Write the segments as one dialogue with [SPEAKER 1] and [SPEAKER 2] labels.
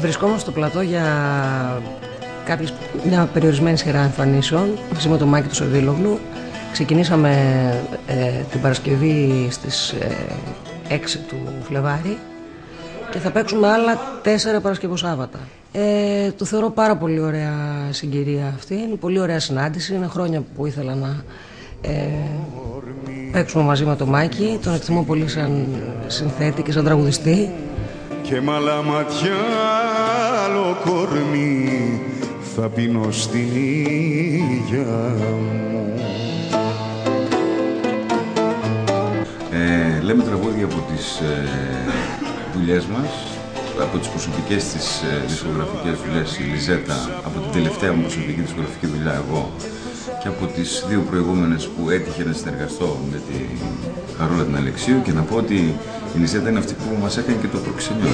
[SPEAKER 1] Βρισκόμαστε στο πλατό για κάποιες, μια περιορισμένη σειρά εμφανίσεων μαζί με το Μάκη του Σερδίλογλου. Ξεκινήσαμε ε, την Παρασκευή στις ε, 6 του Φλεβάρι και θα παίξουμε άλλα τέσσερα Παρασκευοσάββατα. Ε, το θεωρώ πάρα πολύ ωραία συγκυρία αυτή. Είναι πολύ ωραία συνάντηση. Είναι χρόνια που ήθελα να ε, παίξουμε μαζί με τον Μάκη. Τον εκτιμώ πολύ σαν συνθέτη και σαν τραγουδιστή.
[SPEAKER 2] Και με άλλα ματιά άλλο κορμί θα πίνω στην υγειά μου.
[SPEAKER 3] Ε, λέμε τραγούδια από τις ε, δουλειές μας, από τις προσωπικές της ε, δισκογραφικές δουλειές, η Λιζέτα, από την τελευταία μου προσωπική δισκογραφική δουλειά εγώ και από τις δύο προηγούμενες που έτυχε να συνεργαστώ με τη Χαρούλα την Αλεξίου και να πω ότι η Λιζέτα είναι αυτή που μας έκανε και το προξενιό.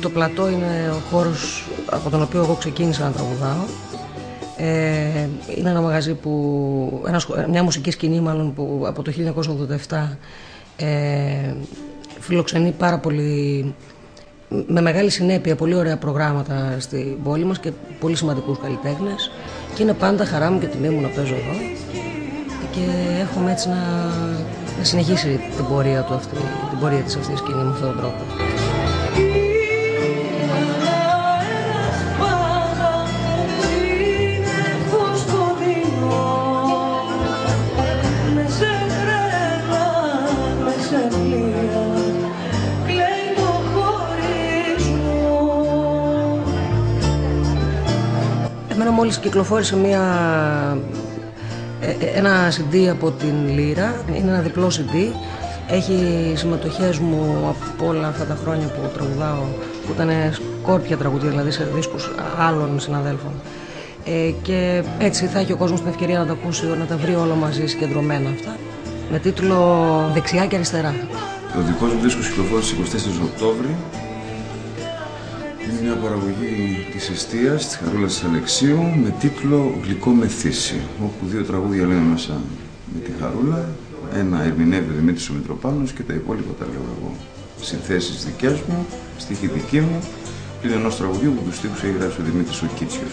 [SPEAKER 1] Το πλατό είναι ο χώρος από τον οποίο εγώ ξεκίνησα να τραγουδάω. Ε, είναι ένα μαγαζί που, ένα, μια μουσική σκηνή μάλλον που από το 1987 ε, φιλοξενεί πάρα πολύ, με μεγάλη συνέπεια, πολύ ωραία προγράμματα στην πόλη μας και πολύ σημαντικούς καλλιτέχνες και είναι πάντα χαρά μου και τιμή μου να παίζω εδώ και εύχομαι έτσι να, να συνεχίσει την πορεία, του αυτή, την πορεία της αυτής σκηνής με αυτόν τον τρόπο. Μόλις κυκλοφόρησε μια, ε, ε, ένα CD από την Λύρα, είναι ένα διπλό CD. Έχει συμμετοχές μου από όλα αυτά τα χρόνια που τραγουδάω, που ήταν σκόρπια τραγουδία, δηλαδή σε δίσκους άλλων συναδέλφων. Ε, και έτσι θα έχει ο κόσμος την ευκαιρία να τα ακούσει, να τα βρει όλα μαζί συγκεντρωμένα αυτά, με τίτλο «Δεξιά και αριστερά».
[SPEAKER 3] Ο δικός μου δίσκος κυκλοφόρησε 24 Οκτώβρη είναι μια παραγωγή της εστίας, της Χαρούλας Αλεξίου, με τίτλο «Γλυκό μεθύσι», όπου δύο τραγούδια λένε μέσα με τη Χαρούλα, ένα ερμηνεύει ο Δημήτρης ο Μητροπάνος και τα υπόλοιπα τα λέω εγώ. Συνθέσεις δικές μου, στοιχή δική μου, είναι ενός τραγουδιού που τους στίχους έχει γράψει ο Δημήτρης ο Κίτσιος.